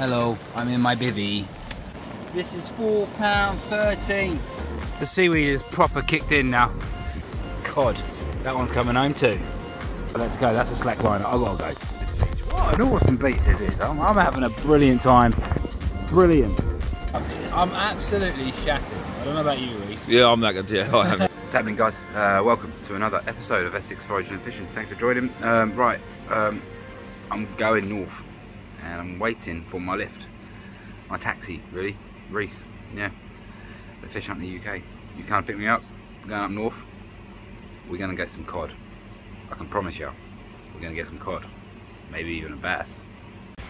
Hello, I'm in my bivvy. This is £4.13. The seaweed is proper kicked in now. Cod, that one's coming home too. Let's go, that's a slack line, i got to go. What an awesome beach this is. I'm, I'm having a brilliant time. Brilliant. I'm absolutely shattered. I don't know about you, Rhys. Yeah, I'm that good. Yeah, I am. What's happening, guys? Uh, welcome to another episode of Essex Foraging and Fishing. Thanks for joining. Um, right, um, I'm going north and I'm waiting for my lift. My taxi, really. Rhys, yeah. The fish hunt in the UK. He's of pick me up. going up north. We're to get some cod. I can promise you, we're to get some cod. Maybe even a bass.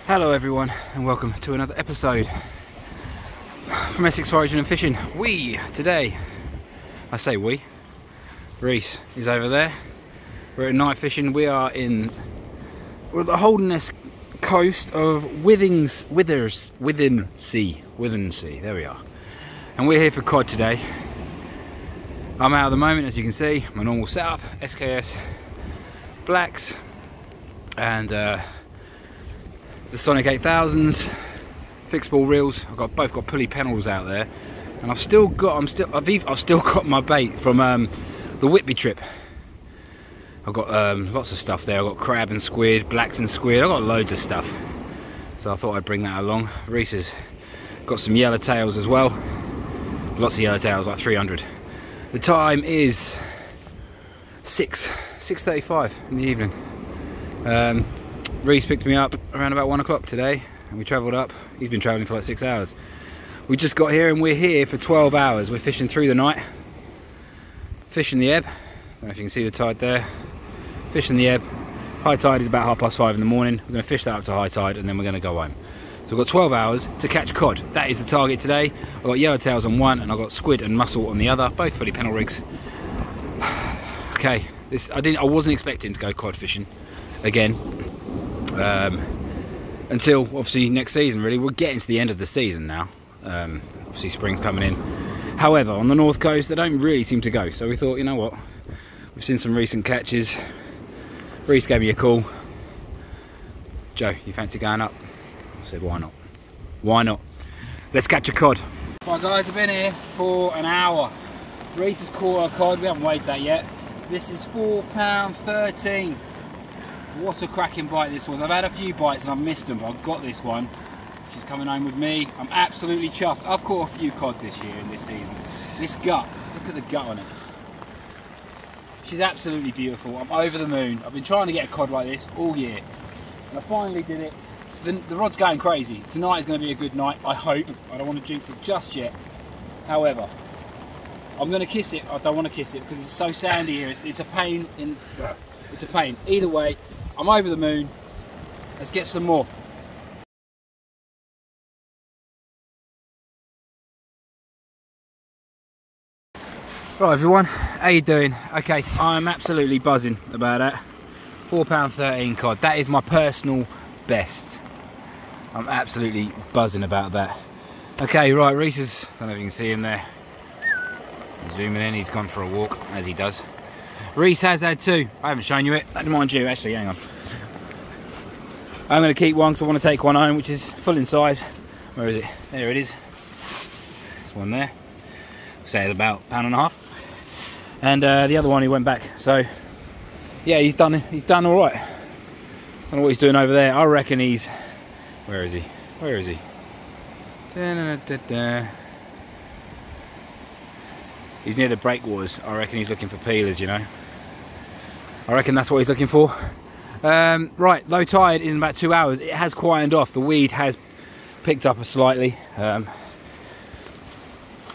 Hello, everyone, and welcome to another episode from Essex Foraging and Fishing. We, today, I say we, Rhys is over there. We're at night fishing. We are in we're at the Holderness coast of Withings, Withers, Within Sea, Within Sea. There we are. And we're here for cod today. I'm out at the moment, as you can see, my normal setup, SKS blacks, and uh, the Sonik 8000s, fixed ball reels. I've got both got pulley pennels out there, and I've still got, I'm still, I've, I've still got my bait from um, the Whitby trip. I've got um, lots of stuff there. I've got crab and squid, blacks and squid. I've got loads of stuff. So I thought I'd bring that along. Rhys has got some yellowtails as well. Lots of yellowtails, like 300. The time is 6, 6.35 in the evening. Um, Rhys picked me up around about 1 o'clock today and we travelled up. He's been travelling for like 6 hours. We just got here and we're here for 12 hours. We're fishing through the night. Fishing the ebb. I don't know if you can see the tide there fishing the ebb. High tide is about half past five in the morning. We're going to fish that up to high tide and then we're going to go home. So we've got 12 hours to catch cod. That is the target today. I've got yellowtails on one and I've got squid and mussel on the other, both pulley pennel rigs. okay, this I didn't I wasn't expecting to go cod fishing again. Um, until obviously next season really. We're getting to the end of the season now. Um, obviously spring's coming in. However, on the north coast they don't really seem to go. So we thought, you know what? We've seen some recent catches. Rhys gave me a call. Joe, you fancy going up? I said, why not? Why not? Let's catch a cod. Right guys, I've been here for an hour. Rhys has caught a cod, we haven't weighed that yet. This is £4.13. What a cracking bite this was. I've had a few bites and I've missed them, but I've got this one. She's coming home with me. I'm absolutely chuffed. I've caught a few cod this year in this season. This gut, look at the gut on it. She's absolutely beautiful. I'm over the moon. I've been trying to get a cod like this all year. And I finally did it. The, the rod's going crazy. Tonight is going to be a good night, I hope. I don't want to jinx it just yet. However, I'm going to kiss it. I don't want to kiss it because it's so sandy here. It's, it's a pain in... It's a pain. Either way, I'm over the moon. Let's get some more. Right everyone, how you doing? Okay, I'm absolutely buzzing about that. £4.13 cod, that is my personal best. I'm absolutely buzzing about that. Okay, right, Rhys is, don't know if you can see him there. Zooming in, he's gone for a walk, as he does. Rhys has had two. I haven't shown you it. Mind you, actually, hang on. I'm going to keep one because I want to take one home, which is full in size. Where is it? There it is. There's one there. Say it's about a pound and a half and uh, the other one he went back. So yeah, he's done he's done all right. I don't know what he's doing over there. I reckon he's where is he? Where is he? Da, da, da, he's near the breakwaters. I reckon he's looking for peelers, you know. I reckon that's what he's looking for. Um, right, low tide is in about two hours. It has quietened off. The weed has picked up a slightly. Um,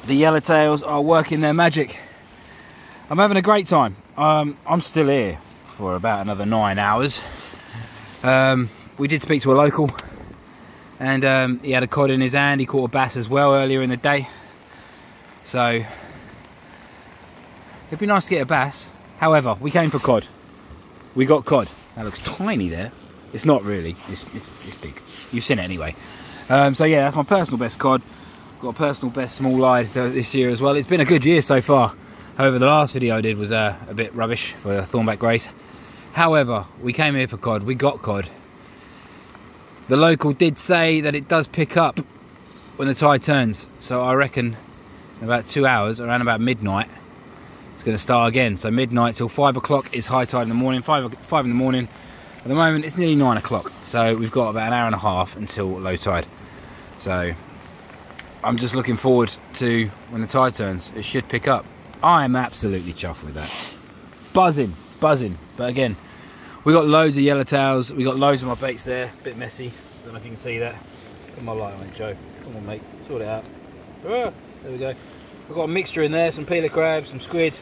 the yellowtails are working their magic. I'm having a great time. Um, I'm still here for about another nine hours. Um, we did speak to a local and um, he had a cod in his hand. He caught a bass as well earlier in the day. So it'd be nice to get a bass. However, we came for cod. We got cod. That looks tiny there. It's not really. It's, it's, it's big. You've seen it anyway. Um, so yeah, that's my personal best cod. Got a personal best small live this year as well. It's been a good year so far. However, the last video I did was uh, a bit rubbish for thornback rays. However, we came here for cod, we got cod. The local did say that it does pick up when the tide turns. So I reckon in about two hours, around about midnight, it's going to start again. So midnight till five o'clock is high tide in the morning. Five five in the morning. At the moment, it's nearly nine o'clock. So we've got about an hour and a half until low tide. So I'm just looking forward to when the tide turns. It should pick up. I am absolutely chuffed with that. Buzzing, buzzing. But again, we got loads of yellowtails. We got loads of my baits there. A Bit messy. Don't know if you can see that. Put my light on it, Joe. Come on, mate. Sort it out. Ah, there we go. We've got a mixture in there. Some peeler crabs, some squid,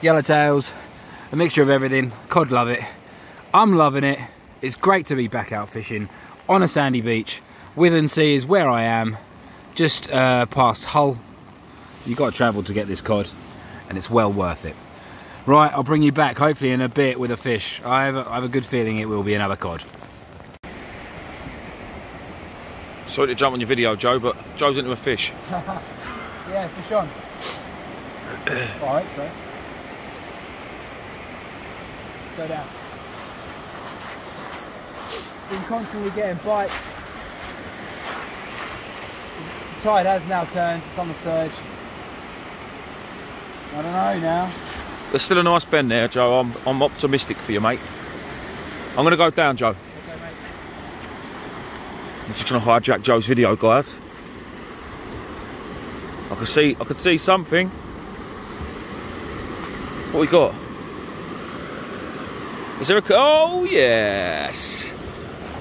yellowtails. A mixture of everything. Cod love it. I'm loving it. It's great to be back out fishing on a sandy beach. Withernsea is where I am. Just uh, past Hull. You've got to travel to get this cod. And it's well worth it. Right, I'll bring you back hopefully in a bit with a fish. I have a, I have a good feeling it will be another cod. Sorry to jump on your video, Joe, but Joe's into a fish. yeah, fish on. Alright, so. Go down. Been constantly getting bites. The tide has now turned, it's on the surge. I don't know now. There's still a nice bend there, Joe. I'm, I'm optimistic for you, mate. I'm going to go down, Joe. I'm just going to hijack Joe's video, guys. I can see, I can see something. What we got? Is there a? Oh yes.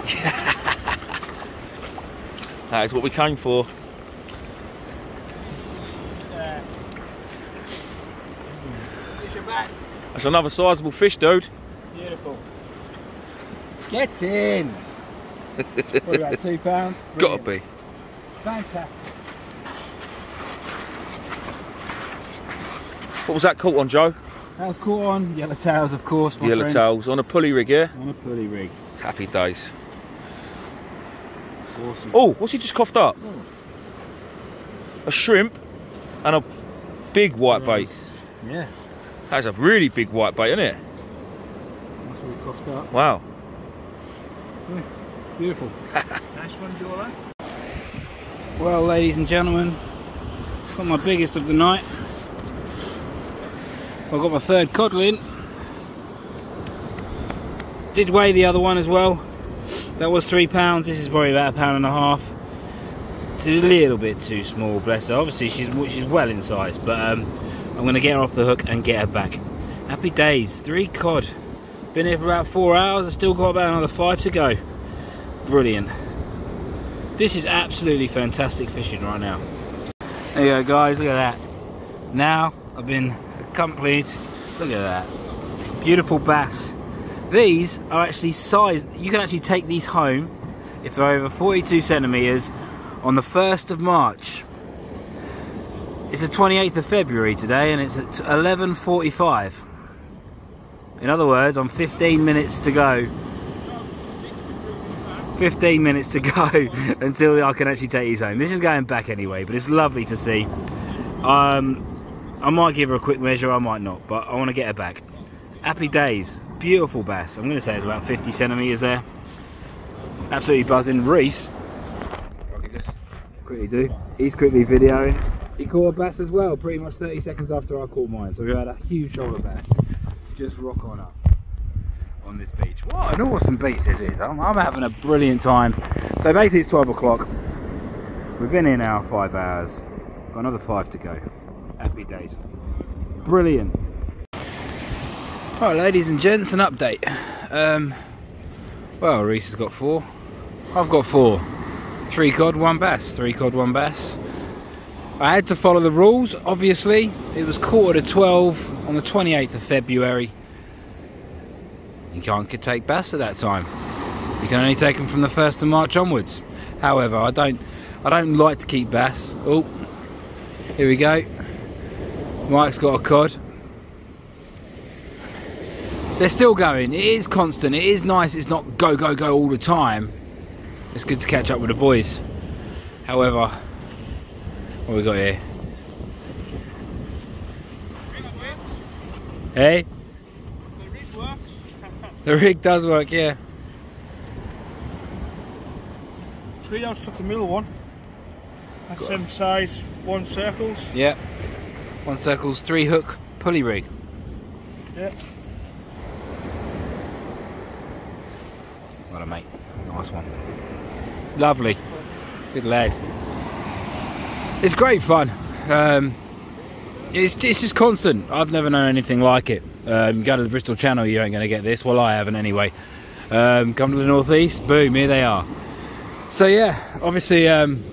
that is what we came for. That's another sizable fish, dude. Beautiful. Get in. what about two pounds? Gotta be. Fantastic. What was that caught on, Joe? That was caught on yellow tails, of course. Yellow friend. tails on a pulley rig, yeah. On a pulley rig. Happy days. Awesome. Oh, what's he just coughed up? Oh. A shrimp and a big white bait. Yeah. That's a really big white bait, isn't it? That's what we coughed up. Wow. Beautiful. nice one, Jola. Well, ladies and gentlemen, got my biggest of the night. I've got my third codlin. Did weigh the other one as well. That was three pounds. This is probably about a pound and a half. It's a little bit too small, bless her. Obviously, she's she's well in size, but um, I'm to get her off the hook and get her back. Happy days. Three cod. Been here for about four hours. I've still got about another five to go. Brilliant. This is absolutely fantastic fishing right now. There you go, guys. Look at that. Now I've been complete, Look at that. Beautiful bass. These are actually sized. You can actually take these home if they're over 42 centimeters on the 1st of March. It's the 28th of February today and it's at 11.45. In other words, I'm 15 minutes to go. 15 minutes to go until I can actually take these home. This is going back anyway, but it's lovely to see. Um, I might give her a quick measure, I might not, but I want to get her back. Happy days. Beautiful bass. I'm going to say it's about 50 centimetres there. Absolutely buzzing. Rhys, quickly do. He's quickly videoing. He caught a bass as well, pretty much 30 seconds after I caught mine. So we had a huge shoulder bass. Just rock on up on this beach. What an awesome beach this is. I'm, I'm having a brilliant time. So basically it's 12 o'clock. We've been here now five hours. Got another five to go. Happy days. Brilliant. All right, ladies and gents, an update. Um, well, Rhys has got four. I've got four. Three cod, one bass. Three cod, one bass. I had to follow the rules, obviously. It was quarter to 12 on the 28th of February. You can't take bass at that time. You can only take them from the 1st of March onwards. However, I don't I don't like to keep bass. Oh, here we go. Mike's got a cod. They're still going. It is constant. It is nice. It's not go, go, go all the time. It's good to catch up with the boys. However, what we got here? Hey? The rig works. The rig does work, yeah. three. I took the middle one. That's them size one circles. Yeah. One circles, three hook pulley rig. Yeah. What a mate. Nice one. Lovely. Good lad. It's great fun. Um, it's, it's just constant. I've never known anything like it. Um, go to the Bristol Channel, you ain't going to get this. Well, I haven't anyway. Um, come to the northeast, boom, here they are. So yeah, obviously, um,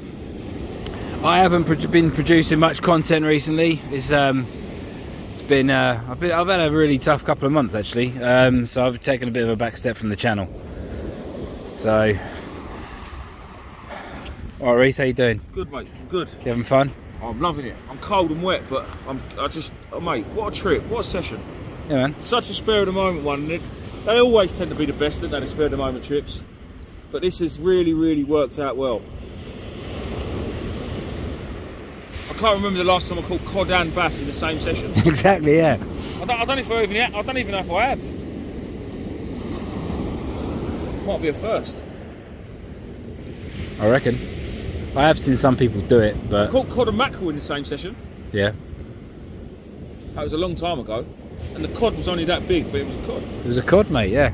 I haven't pro been producing much content recently. It's um, it's been, uh, I've been I've had a really tough couple of months actually. Um, so I've taken a bit of a back step from the channel. So, all right, Rhys, how you doing? Good, mate. Good. You having fun? Oh, I'm loving it. I'm cold and wet, but I'm. I just, oh, mate, what a trip! What a session! Yeah, man. Such a spur of the moment one. They, they always tend to be the best, don't they? The spur of the moment trips. But this has really, really worked out well. I can't remember the last time I caught cod and bass in the same session. exactly, yeah. I don't, I don't even, I don't even know if I have. Might be a first. I reckon. I have seen some people do it, I but caught cod and mackerel in the same session. yeah, That was a long time ago. And the cod was only that big, but it was a cod. it was a cod, mate. Yeah,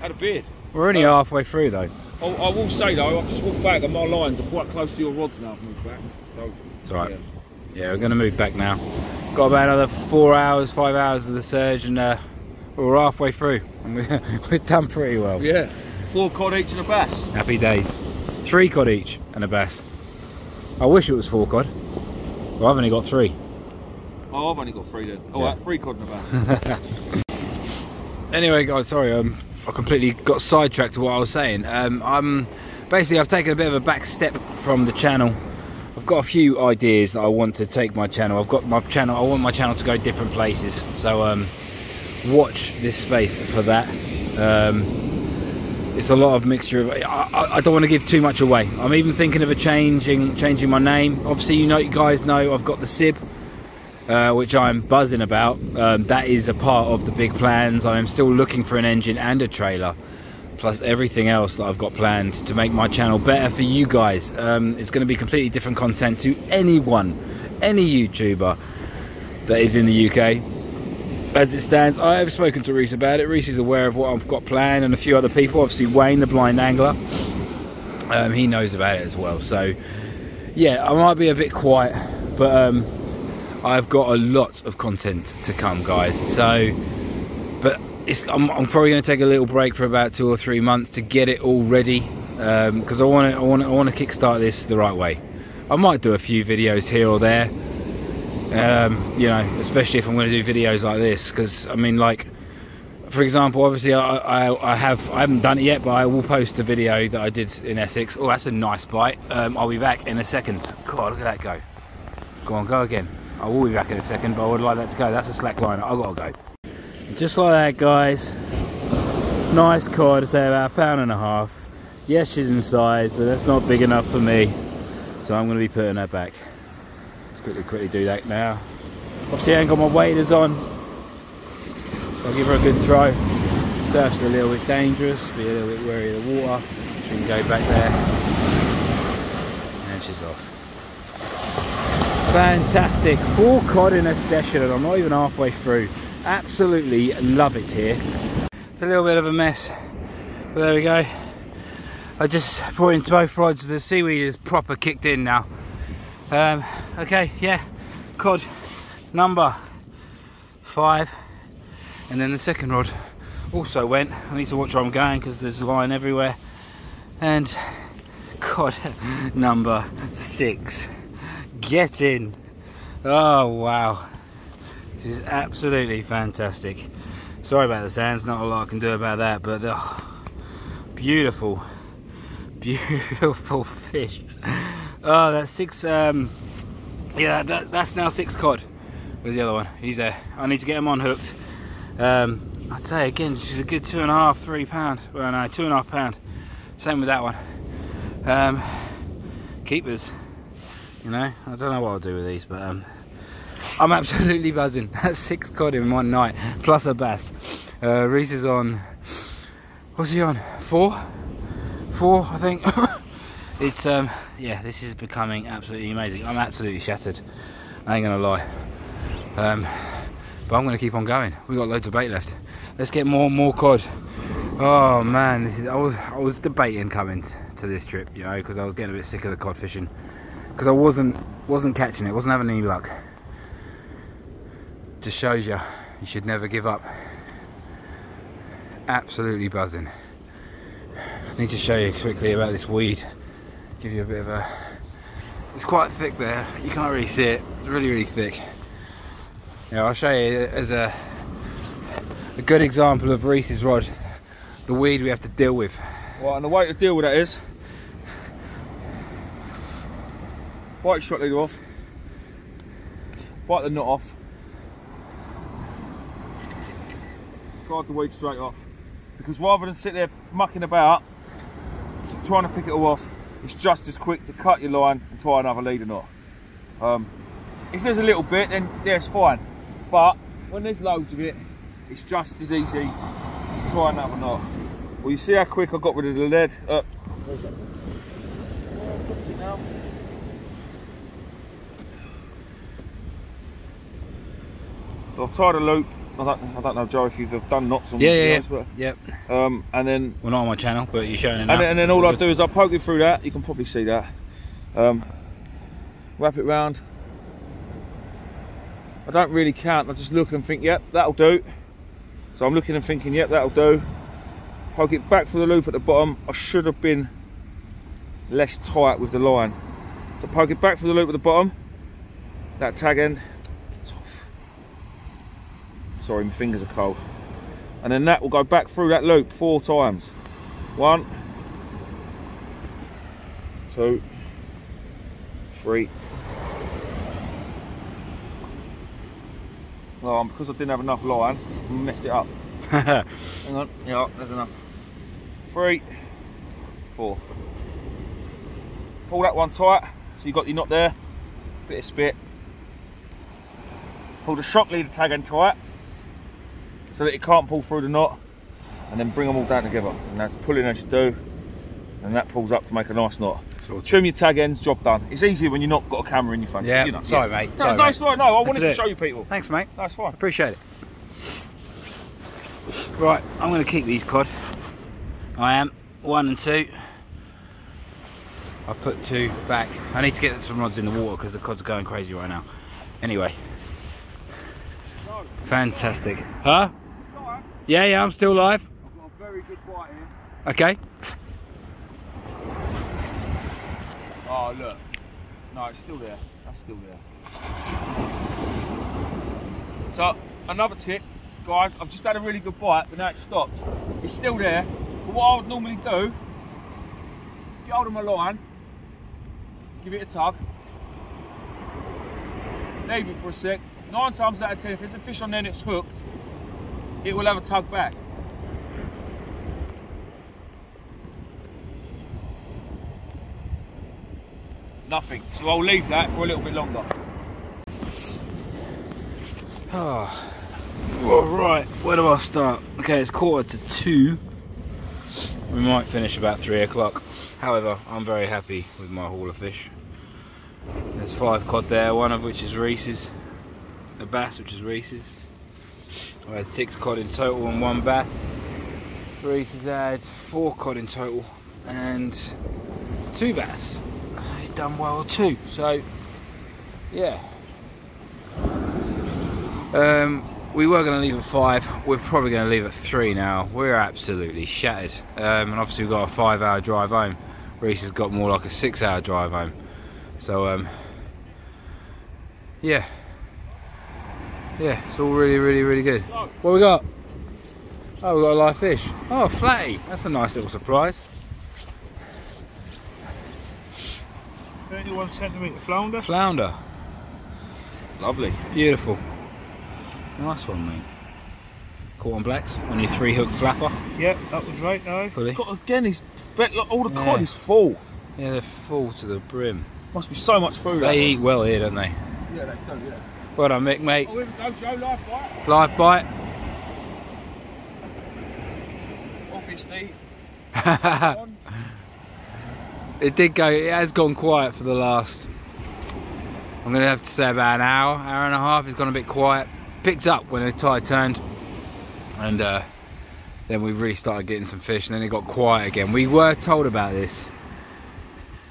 Had a beard. we're only halfway through though. I, I will say though, I've just walked back and my lines are quite close to your rods now. I've moved back. So, It's all right. yeah. Yeah, we're going to move back now. Got about another four hours, five hours of the surge, and uh, we're halfway through. And we- We've done pretty well. yeah. Four cod each and a bass. Happy days. Three cod each and a bass. I wish it was four cod. Well, I've only got three. Oh, I've only got three then. Oh, Yeah. uh, three cod and a bass. Anyway, guys, sorry, um, I completely got sidetracked to what I was saying. Um, I'm basically I've taken a bit of a back step from the channel. I've got a few ideas that I want to take my channel. I've got my channel. I want my channel to go different places. So um, watch this space for that. Um, it's a lot of mixture of. I, I, don't want to give too much away. I'm even thinking of a changing changing my name. Obviously, you know, you guys know I've got the Sib uh, which I'm buzzing about. Um, that is a part of the big plans. I am still looking for an engine and a trailer, plus everything else that I've got planned to make my channel better for you guys. Um, it's going to be completely different content to anyone, any YouTuber that is in the UK. As it stands, I have spoken to Rhys about it. Rhys is aware of what I've got planned, and a few other people. Obviously, Wayne, the blind angler, um, he knows about it as well. So, yeah, I might be a bit quiet, but um, I've got a lot of content to come, guys. So, but I'm, I'm probably going to take a little break for about two or three months to get it all ready, because I want to, I I want to kickstart this the right way. I might do a few videos here or there, um, you know, especially if I'm going to do videos like this, because I mean, like, for example, obviously I, I, I have I haven't done it yet, but I will post a video that I did in Essex. Oh, that's a nice bite. Um, I'll be back in a second. God, look at that go. Go on, go again. I will be back in a second, but I would like that to go. That's a slack line. I've got to go. Just like that, guys. Nice cod, say about a pound and a half. Yes, she's in size, but that's not big enough for me. So I'm going to be putting her back. Quickly, quickly do that now. Obviously, I ain't got my waders on. So I'll give her a good throw. Surf's a little bit dangerous, be a little bit wary of the water. She can go back there. And she's off. Fantastic. Four cod in a session and I'm not even halfway through. Absolutely love it here. It's a little bit of a mess. But there we go. I just brought into both rods. The seaweed is proper kicked in now. Um, okay, yeah. Cod number five. And then the second rod also went. I need to watch where I'm going because there's line everywhere. And cod number six. Get in. Oh wow. This is absolutely fantastic. Sorry about the sounds, not a lot I can do about that, but oh, beautiful, beautiful fish. Oh, that's six. Um, yeah, that, that's now six cod. Where's the other one? He's there. I need to get him on hooked. Um, I'd say again, she's a good two and a half, three pound. Well, no, two and a half pound. Same with that one. Um, keepers. You know, I don't know what I'll do with these, but um, I'm absolutely buzzing. That's six cod in one night, plus a bass. Uh, Rhys is on. What's he on? Four? Four, I think. It's um yeah, this is becoming absolutely amazing. I'm absolutely shattered. I ain't gonna lie. Um, but I'm gonna keep on going. We got loads of bait left. Let's get more and more cod. Oh man, this is I was I was debating coming to this trip, you know, because I was getting a bit sick of the cod fishing. Because I wasn't wasn't catching it, wasn't having any luck. Just shows you you should never give up. Absolutely buzzing. I need to show you quickly about this weed give you a bit of a it's quite thick there. You can't really see it. It's really really thick. Yeah I'll show you as a a good example of Rhys's rod the weed we have to deal with. Right, and the way to deal with that is bite shock leader off, bite the knot off, slide the weed straight off. Because rather than sit there mucking about, trying to pick it all off, it's just as quick to cut your line and tie another leader knot. Um, if there's a little bit, then yeah, it's fine. But when there's loads of it, it's just as easy to tie another knot. Well, you see how quick I got rid of the lead. Uh, so I've tied a loop. I don't, I don't know, Joe, if you've done knots on yeah yeah, yours, yeah. yep but, um, and then well not on my channel but you're showing it now and then, and then all I do is I poke it through that. You can probably see that. Um, wrap it round. I don't really count. I just look and think, yep, that'll do. So I'm looking and thinking, yep, that'll do. Poke it back through the loop at the bottom. I should have been less tight with the line. So poke it back through the loop at the bottom. That tag end. Sorry, my fingers are cold. And then that will go back through that loop four times. One, two, three. Oh, because I didn't have enough line, I messed it up. Hang on, yeah, there's enough. Three, four. Pull that one tight, so you've got your knot there. Bit of spit. Pull the shock leader tag end tight, so that it can't pull through the knot. And then bring them all down together. And that's pulling as you do, and that pulls up to make a nice knot. Sort of. Trim your tag ends, job done. It's easier when you've not got a camera in your front. Yeah, you know, sorry, mate. No, Sorry, it's no, mate. right. No, I wanted to do show you people. thanks mate That's fine. appreciate it right I'm going to keep these cod I am one and two I put two back I need to get some rods in the water because the cod's going crazy right now anyway fantastic huh yeah yeah I'm still live I've got a very good bite here. okay Oh, look. No, it's still there. That's still there. So, another tip, guys. I've just had a really good bite, but now it's stopped. It's still there. But what I would normally do, get hold of my line, give it a tug, leave it for a sec. Nine times out of ten, if there's a fish on there and it's hooked, it will have a tug back. Nothing. So I'll leave that for a little bit longer. Oh. All right, where do I start? Okay, it's quarter to two. We might finish about three o'clock. However, I'm very happy with my haul of fish. There's five cod there, one of which is Rhys's. A bass, which is Rhys's. I had six cod in total and one bass. Rhys has had four cod in total and two bass. So he's done well too. So, yeah. Um, we were going to leave at five. We're probably going to leave at three now. We're absolutely shattered. Um, and obviously we've got a five-hour drive home. Rhys has got more like a six-hour drive home. So um, yeah, yeah, it's all really, really, really good. What we got? Oh, we got a live fish. Oh, flatty. That's a nice little surprise. 31 centimetre flounder. Flounder. Lovely. Beautiful. Nice one, mate. Caught on blacks on your three hook flapper. Yep, that was right now. Pulley. Got again, he's like, all the Yeah. cod is full. Yeah, they're full to the brim. Must be so much food. They eat well here, don't they? Yeah, they do. Yeah. Well done, Mick, mate. Oh, go, Joe. Live bite. Live bite. Obviously. it did go, it has gone quiet for the last, I'm going to have to say about an hour, hour and a half. It's gone a bit quiet. Picked up when the tide turned. And uh, then we really started getting some fish and then it got quiet again. We were told about this.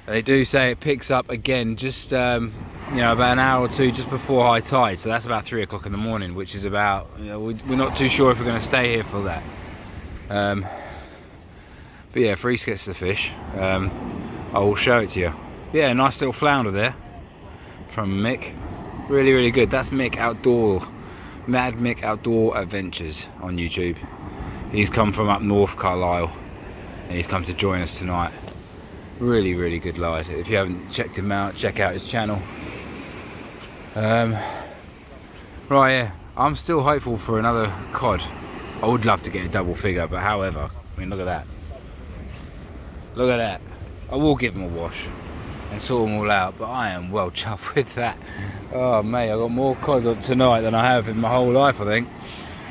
They do say it picks up again just, um, you know, about an hour or two just before high tide. So that's about three o'clock in the morning, which is about, you know, we're not too sure if we're going to stay here for that. Um, but yeah, Rhys gets the fish. Um, I will show it to you. Yeah, nice little flounder there from Mick. Really, really good. That's Mick Outdoor, Mad Mick Outdoor Adventures on YouTube. He's come from up north Carlisle and he's come to join us tonight. Really, really good lad. If you haven't checked him out, check out his channel. Um, right, yeah, I'm still hopeful for another cod. I would love to get a double figure, but however, I mean, look at that. Look at that. I will give them a wash and sort them all out, but I am well chuffed with that. Oh, mate, I got more cod tonight than I have in my whole life, I think.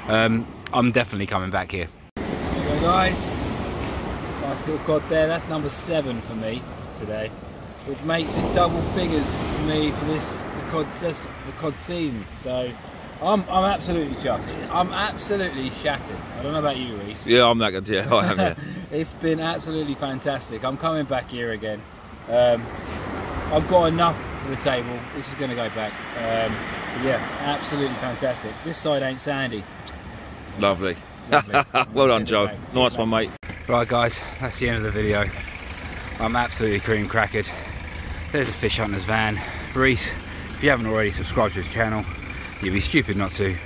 Um, I'm definitely coming back here. Guys. Cod there. That's number seven for me today, which makes it double figures for me for this the cod the cod season. So I'm I'm absolutely chuffed. I'm absolutely shattered. I don't know about you, Rhys. Yeah, I'm that good. Yeah, I am. Yeah. it's been absolutely fantastic. I'm coming back here again. Um, I've got enough for the table. This is going to go back. Um, yeah, absolutely fantastic. This side ain't sandy. Lovely. Lovely. well done, Joe. Nice one, mate. Right, guys, that's the end of the video. I'm absolutely cream crackered. There's a fish hunter's van. Rhys, if you haven't already subscribed to his channel, you'd be stupid not to.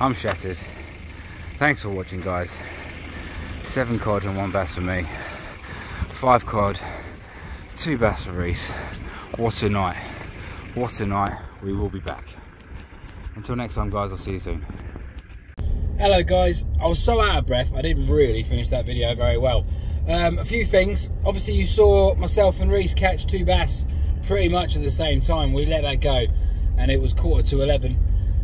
I'm shattered. Thanks for watching, guys. Seven cod and one bass for me. Five cod, two bass for Rhys. What a night. What a night. We will be back. Until next time, guys, I'll see you soon. Hello guys, I was so out of breath, I didn't really finish that video very well. Um, a few things, obviously you saw myself and Rhys catch two bass pretty much at the same time. We let that go and it was quarter to 11,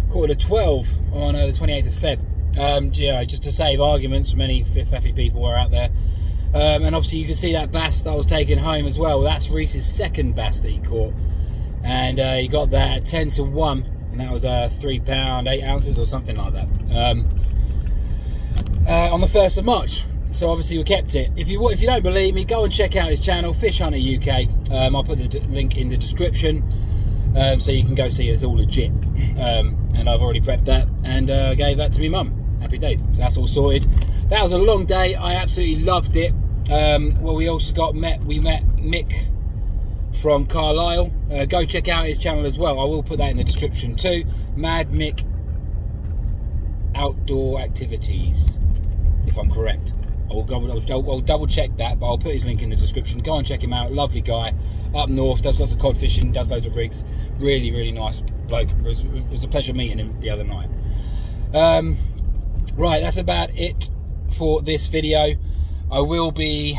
quarter to 12 on uh, the 28th of Feb. Um, you know, just to save arguments from any faffy people who are out there. Um, and obviously you can see that bass that I was taking home as well. That's Rhys's second bass that he caught. And uh, he got that 10 to 1 and that was a uh, three pound eight ounces or something like that um, uh, on the 1st of March. So obviously we kept it. If you if you don't believe me go and check out his channel Fish Hunter UK um, I'll put the link in the description um, so you can go see it's all legit. Um, and I've already prepped that and uh, gave that to my mum. Happy days. So that's all sorted. That was a long day. I absolutely loved it. Um, well we also got met we met Mick from Carlisle. Uh, go check out his channel as well. I will put that in the description too. Mad Mick Outdoor Activities, if I'm correct. I will, go, I'll double check that, but I'll put his link in the description. Go and check him out. Lovely guy. Up north, does lots of cod fishing, does loads of rigs. Really, really nice bloke. It was, it was a pleasure meeting him the other night. Um, right, that's about it for this video. I will be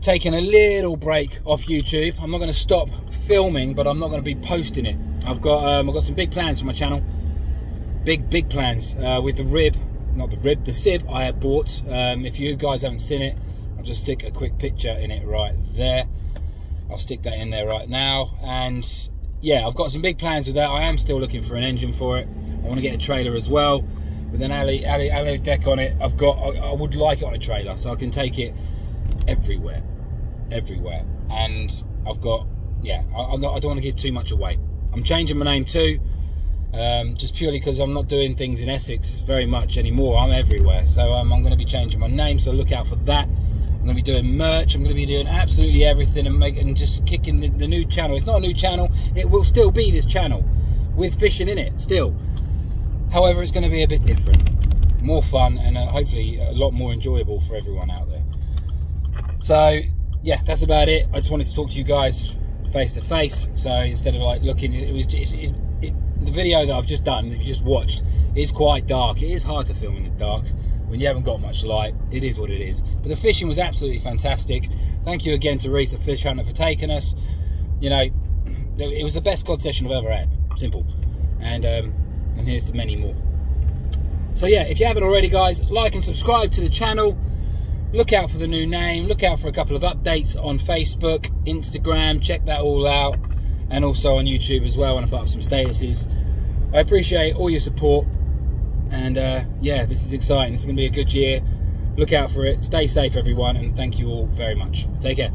taking a little break off YouTube. I'm not going to stop filming, but I'm not going to be posting it. I've got um, I've got some big plans for my channel. Big big plans uh, with the rib, not the rib, the sib I have bought. Um, if you guys haven't seen it, I'll just stick a quick picture in it right there. I'll stick that in there right now. And yeah, I've got some big plans with that. I am still looking for an engine for it. I want to get a trailer as well with an alley alley alley deck on it. I've got I, I would like it on a trailer so I can take it everywhere, everywhere. And I've got, yeah, I, I don't want to give too much away. I'm changing my name too, um, just purely because I'm not doing things in Essex very much anymore. I'm everywhere, so um, I'm going to be changing my name. So look out for that. I'm going to be doing merch. I'm going to be doing absolutely everything and making just kicking the, the new channel. It's not a new channel. It will still be this channel with fishing in it still. However, it's going to be a bit different, more fun, and uh, hopefully a lot more enjoyable for everyone out there. So yeah, that's about it. I just wanted to talk to you guys face to face. So instead of like looking, it was just it, the video that I've just done, that you just watched, is quite dark. It is hard to film in the dark when you haven't got much light. It is what it is. But the fishing was absolutely fantastic. Thank you again to Rhys at Fish Hunter for taking us. You know, it was the best cod session I've ever had. Simple. And um, and here's to many more. So yeah, if you haven't already, guys, like and subscribe to the channel. look out for the new name. Look out for a couple of updates on Facebook, Instagram. Check that all out, and also on YouTube as well when I put up some statuses. I appreciate all your support, and uh, yeah, this is exciting. This is going to be a good year. Look out for it. Stay safe, everyone, and thank you all very much. Take care.